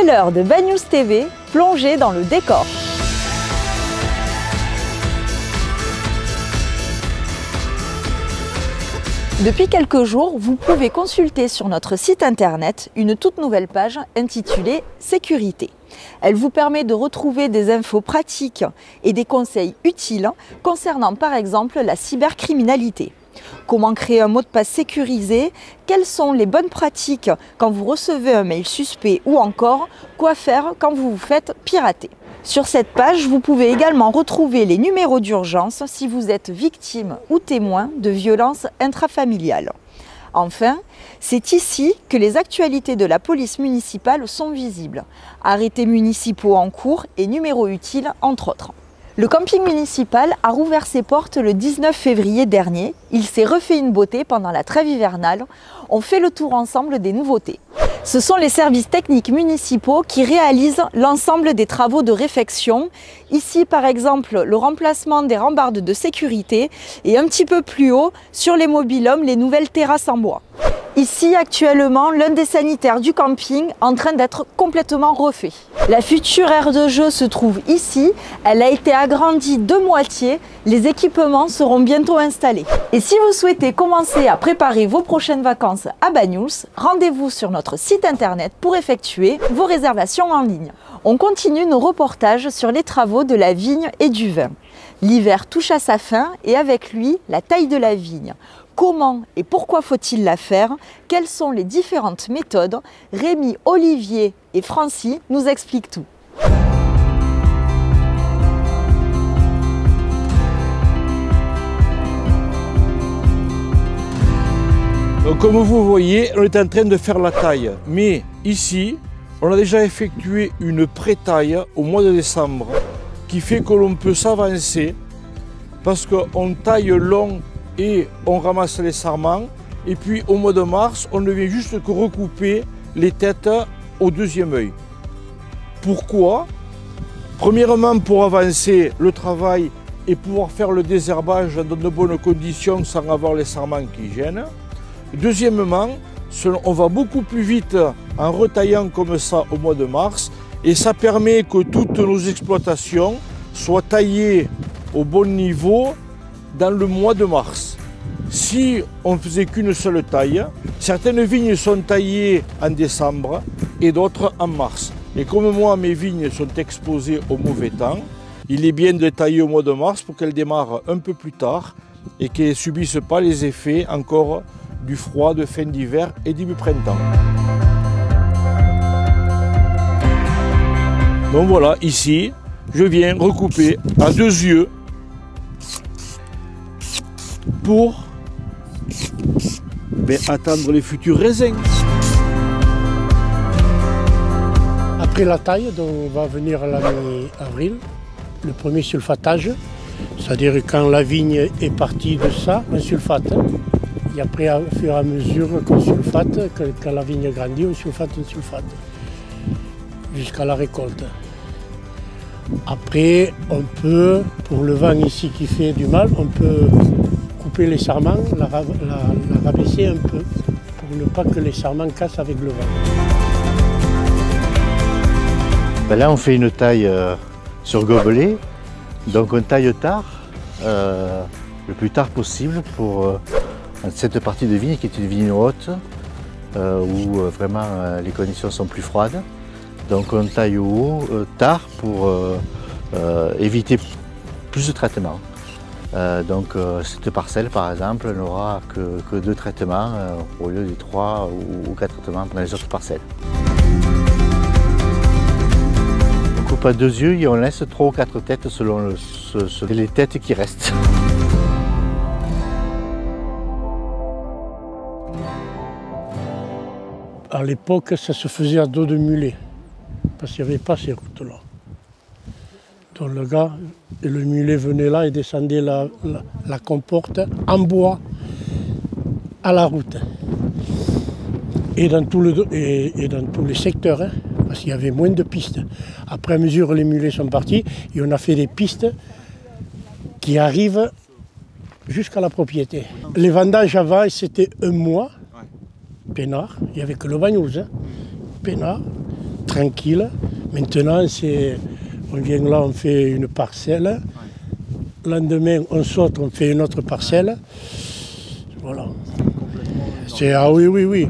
C'est l'heure de Bad TV, plongée dans le décor. Depuis quelques jours, vous pouvez consulter sur notre site internet une toute nouvelle page intitulée Sécurité. Elle vous permet de retrouver des infos pratiques et des conseils utiles concernant par exemple la cybercriminalité. Comment créer un mot de passe sécurisé? Quelles sont les bonnes pratiques quand vous recevez un mail suspect ou encore quoi faire quand vous vous faites pirater? Sur cette page, vous pouvez également retrouver les numéros d'urgence si vous êtes victime ou témoin de violences intrafamiliales. Enfin, c'est ici que les actualités de la police municipale sont visibles. Arrêtés municipaux en cours et numéros utiles, entre autres. Le camping municipal a rouvert ses portes le 19 février dernier. Il s'est refait une beauté pendant la trêve hivernale. On fait le tour ensemble des nouveautés. Ce sont les services techniques municipaux qui réalisent l'ensemble des travaux de réfection. Ici, par exemple, le remplacement des rambardes de sécurité et un petit peu plus haut, sur les mobilhommes, les nouvelles terrasses en bois. Ici, actuellement, l'un des sanitaires du camping en train d'être complètement refait. La future aire de jeu se trouve ici. Elle a été agrandie de moitié. Les équipements seront bientôt installés. Si vous souhaitez commencer à préparer vos prochaines vacances à Banyuls, rendez-vous sur notre site internet pour effectuer vos réservations en ligne. On continue nos reportages sur les travaux de la vigne et du vin. L'hiver touche à sa fin et avec lui la taille de la vigne. Comment et pourquoi faut-il la faire? Quelles sont les différentes méthodes? Rémi, Olivier et Francis nous expliquent tout. Comme vous voyez, on est en train de faire la taille. Mais ici, on a déjà effectué une pré-taille au mois de décembre qui fait que l'on peut s'avancer parce qu'on taille long et on ramasse les sarments. Et puis au mois de mars, on ne vient juste que recouper les têtes au deuxième œil. Pourquoi? Premièrement, pour avancer le travail et pouvoir faire le désherbage dans de bonnes conditions sans avoir les sarments qui gênent. Deuxièmement, on va beaucoup plus vite en retaillant comme ça au mois de mars et ça permet que toutes nos exploitations soient taillées au bon niveau dans le mois de mars. Si on ne faisait qu'une seule taille, certaines vignes sont taillées en décembre et d'autres en mars. Et comme moi, mes vignes sont exposées au mauvais temps, il est bien de tailler au mois de mars pour qu'elles démarrent un peu plus tard et qu'elles ne subissent pas les effets encore du froid de fin d'hiver et début printemps. Donc voilà, ici, je viens recouper à deux yeux pour ben, attendre les futurs raisins. Après la taille, donc on va venir à la mi-avril, le premier sulfatage, c'est-à-dire quand la vigne est partie de ça, un sulfate. Et après, au fur et à mesure qu'on sulfate, quand la vigne grandit, on sulfate, on sulfate, jusqu'à la récolte. Après, on peut, pour le vent ici qui fait du mal, on peut couper les sarments, la, rabaisser un peu, pour ne pas que les sarments cassent avec le vent. Ben là, on fait une taille euh, sur gobelet, donc on taille tard, euh, le plus tard possible pour euh, cette partie de vigne qui est une vigne haute, où vraiment les conditions sont plus froides. Donc on taille au haut tard pour éviter plus de traitements. Euh, donc euh, cette parcelle par exemple n'aura que, deux traitements euh, au lieu des trois ou, quatre traitements dans les autres parcelles. On coupe à deux yeux et on laisse trois ou quatre têtes selon les têtes qui restent. À l'époque, ça se faisait à dos de mulet, parce qu'il n'y avait pas ces routes-là le gars, le mulet venait là et descendait la, comporte en bois à la route. Et dans, et, dans tous les secteurs, hein, parce qu'il y avait moins de pistes. Après à mesure, les mulets sont partis et on a fait des pistes qui arrivent jusqu'à la propriété. Les vendages avant, c'était un mois, peinard, il n'y avait que le bagnouz, hein, peinard. tranquille. Maintenant, c'est, on vient là, on fait une parcelle. Le lendemain, on saute, on fait une autre parcelle. Voilà. C'est, ah oui, oui, oui.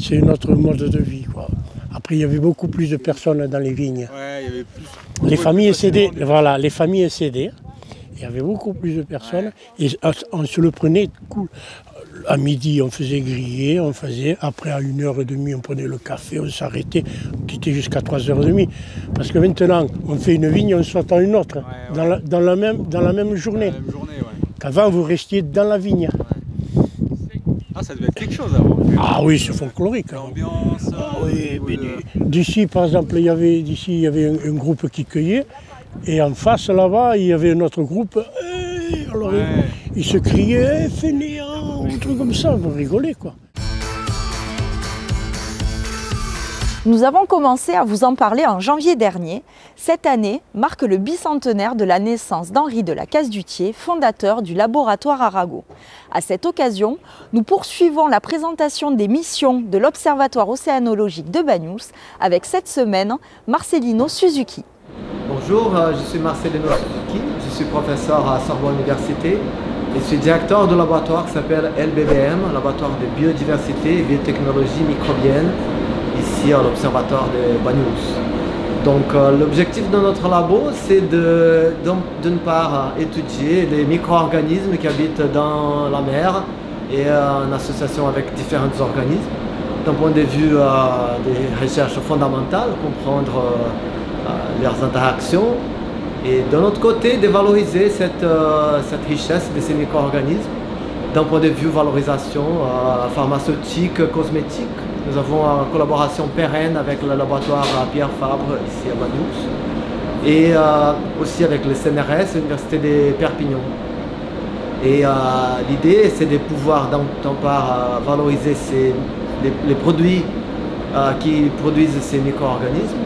C'est notre mode de vie. Quoi. Après, il y avait beaucoup plus de personnes dans les vignes. Les familles cédées, voilà, les familles cédées. Il y avait beaucoup plus de personnes et on se le prenait cool. À midi, on faisait griller, on faisait. Après, à une heure et demie, on prenait le café, on s'arrêtait, on quittait jusqu'à 3h30. Parce que maintenant, on fait une vigne, on saute à une autre, Dans, la, dans, la, même, dans la même journée. Qu'avant, vous restiez dans la vigne. Ah, ça devait être quelque chose avant. Ah oui, c'est folklorique. Hein. L'ambiance. Ah oui, d'ici, par exemple, il y avait, d'ici, il y avait un, groupe qui cueillait. Et en face, là-bas, il y avait un autre groupe. alors, ils, se criaient, fainéant, un truc comme ça, vous rigolez, quoi. Nous avons commencé à vous en parler en janvier dernier. Cette année marque le bicentenaire de la naissance d'Henri de la Casse-Dutier, fondateur du laboratoire Arago. À cette occasion, nous poursuivons la présentation des missions de l'Observatoire océanologique de Bagnous avec cette semaine Marcelino Suzuki. Bonjour, euh, je suis Marcelino Suzuki, je suis professeur à Sorbonne Université je suis directeur de laboratoire qui s'appelle LBBM, laboratoire de biodiversité et biotechnologie microbienne ici à l'Observatoire de Bagnous. Donc euh, l'objectif de notre labo, c'est d'une part étudier les micro-organismes qui habitent dans la mer et euh, en association avec différents organismes. D'un point de vue euh, des recherches fondamentales, comprendre leurs interactions et d'un autre côté, de valoriser cette, cette richesse de ces micro-organismes d'un point de vue valorisation pharmaceutique, cosmétique nous avons une collaboration pérenne avec le laboratoire Pierre Fabre ici à Vaduz et euh, aussi avec le CNRS, l'Université de Perpignan. Et euh, l'idée, c'est de pouvoir d'une part euh, valoriser les, produits qui produisent ces micro-organismes.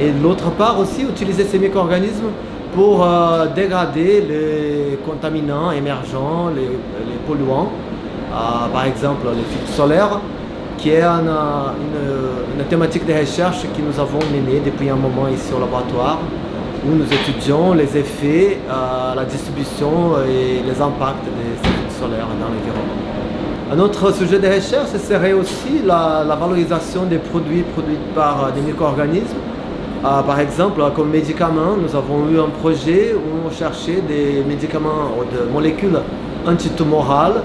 Et d'autre part aussi utiliser ces micro-organismes pour dégrader les contaminants émergents, les, polluants, par exemple les filtres solaires qui est une, une, thématique de recherche que nous avons menée depuis un moment ici au laboratoire, où nous étudions les effets, euh, la distribution et les impacts des effets solaires dans l'environnement. Un autre sujet de recherche serait aussi la, valorisation des produits produits par euh, des micro-organismes. Euh, par exemple, comme médicaments, nous avons eu un projet où on cherchait des médicaments ou de molécules antitumorales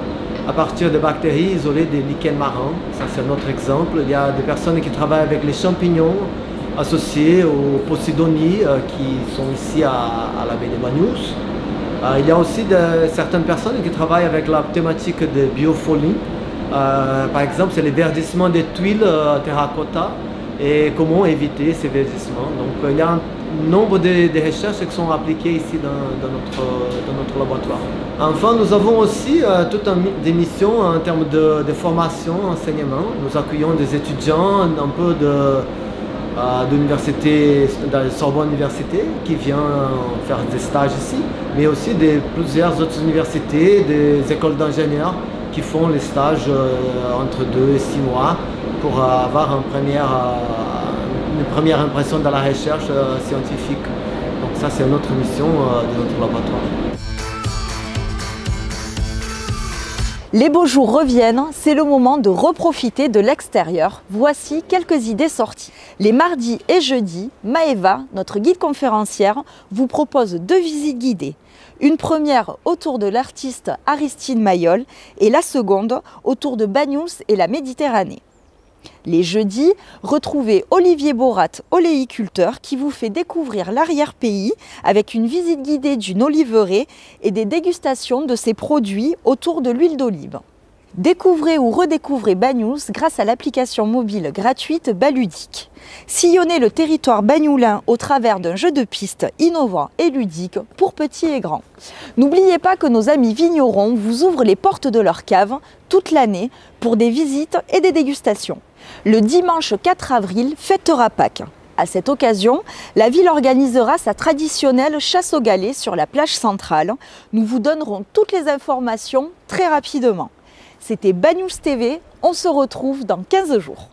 à partir de bactéries isolées des lichens marins. Ça, c'est un autre exemple. Il y a des personnes qui travaillent avec les champignons associés aux Posidonies euh, qui sont ici à, la baie de Bagnous. Euh, il y a aussi certaines personnes qui travaillent avec la thématique de biofolie. Euh, par exemple, c'est le verdissement des tuiles terracotta et comment éviter ces verdissements. Donc, il y a un nombre de, recherches qui sont appliquées ici dans, notre, dans notre, laboratoire. Enfin, nous avons aussi euh, toutes des missions en termes de, formation, enseignement. Nous accueillons des étudiants un peu de, euh, l'université, de la Sorbonne Université, qui viennent faire des stages ici, mais aussi de plusieurs autres universités, des écoles d'ingénieurs qui font les stages euh, entre deux et six mois pour avoir une première une première impression dans la recherche euh, scientifique. Donc ça, c'est notre mission euh, de notre laboratoire. Les beaux jours reviennent, c'est le moment de reprofiter de l'extérieur. Voici quelques idées sorties. Les mardis et jeudis, Maeva, notre guide conférencière, vous propose deux visites guidées. Une première autour de l'artiste Aristide Mayol et la seconde autour de Bagnous et la Méditerranée. Les jeudis, retrouvez Olivier Borat, oléiculteur, qui vous fait découvrir l'arrière-pays avec une visite guidée d'une oliveraie et des dégustations de ses produits autour de l'huile d'olive. Découvrez ou redécouvrez Bagnous grâce à l'application mobile gratuite Baludique. Sillonnez le territoire bagnoulin au travers d'un jeu de piste innovant et ludique pour petits et grands. N'oubliez pas que nos amis vignerons vous ouvrent les portes de leur cave toute l'année pour des visites et des dégustations. Le dimanche 4 avril fêtera Pâques. À cette occasion, la ville organisera sa traditionnelle chasse aux galets sur la plage centrale. Nous vous donnerons toutes les informations très rapidement. C'était Bagnous TV, on se retrouve dans 15 jours.